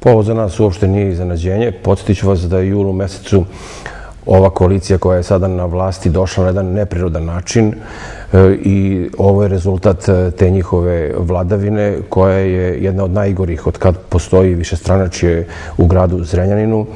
Pa ovo za nas uopšte nije iznenađenje. Podsjetiću vas da je julu mesecu ova koalicija koja je sada na vlasti došla na jedan neprirodan način e, i ovo je rezultat e, te njihove vladavine koja je jedna od najgorih od kad postoji višestranačje u gradu Zrenjaninu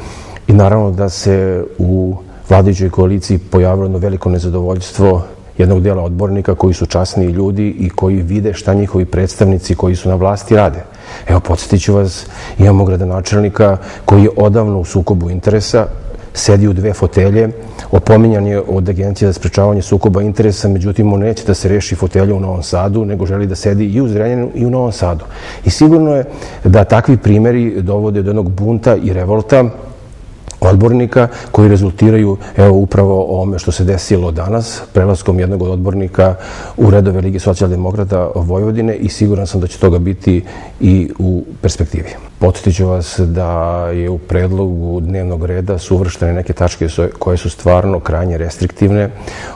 i naravno da se u vladajućoj koaliciji pojavilo jedno veliko nezadovoljstvo jednog dijela odbornika koji su časni ljudi i koji vide šta njihovi predstavnici koji su na vlasti rade. Evo, podsjetit ću vas, imamo gradonačelnika koji je odavno u sukobu interesa, sedi u dve fotelje, opominjan je od Agencije za sprečavanje sukoba interesa, međutim, on neće da se reši fotelje u Novom Sadu, nego želi da sedi i u Zrenjaninu i u Novom Sadu. I sigurno je da takvi primjeri dovode do jednog bunta i revolta, odbornika koji rezultiraju evo upravo o ome što se desilo danas, prelaskom jednog od odbornika u redove Ligi socijaldemokrata Vojvodine i siguran sam da će toga biti i u perspektivi. Podsjetiću vas da je u predlogu dnevnog reda su uvrštene neke tačke koje su stvarno krajnje restriktivne.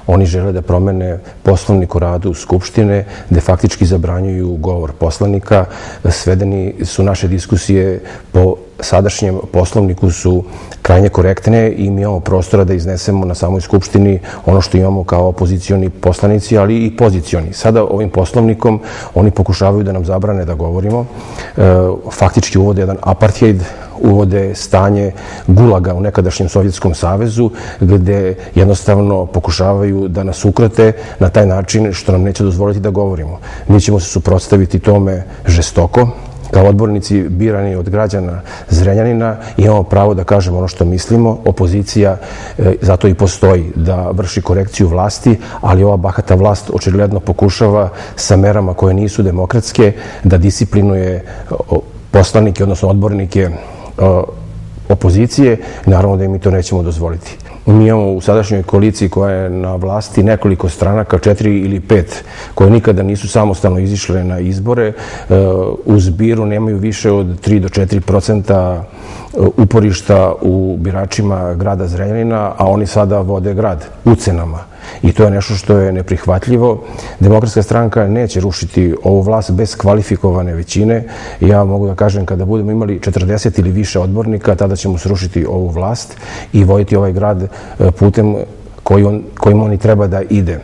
Oni žele da promene poslovnik u radu Skupštine, gde faktički zabranjuju govor poslanika. Svedeni su naše diskusije po sadašnjem poslovniku su krajnje korektne i mi imamo prostora da iznesemo na samoj skupštini ono što imamo kao opozicioni poslanici, ali i pozicioni. Sada ovim poslovnikom oni pokušavaju da nam zabrane da govorimo. E, faktički uvode jedan apartheid, uvode stanje gulaga u nekadašnjem Sovjetskom savezu, gde jednostavno pokušavaju da nas ukrate na taj način što nam neće dozvoliti da govorimo. Mi ćemo se suprotstaviti tome žestoko, kao odbornici birani od građana Zrenjanina imamo pravo da kažemo ono što mislimo. Opozicija e, zato i postoji da vrši korekciju vlasti, ali ova bahata vlast očigledno pokušava sa merama koje nisu demokratske da disciplinuje poslanike, odnosno odbornike opozicije. Naravno da im mi to nećemo dozvoliti. Mi imamo u sadašnjoj koaliciji koja je na vlasti nekoliko stranaka, četiri ili pet, koje nikada nisu samostalno izišle na izbore. E, u zbiru nemaju više od 3 do 4 procenta uporišta u biračima grada Zrenjanina, a oni sada vode grad u cenama. I to je nešto što je neprihvatljivo. Demokratska stranka neće rušiti ovu vlast bez kvalifikovane većine. Ja mogu da kažem kada budemo imali 40 ili više odbornika, tada ćemo srušiti ovu vlast i vojiti ovaj grad e, putem kojim oni treba da ide.